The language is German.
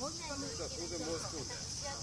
Das große Moos tut.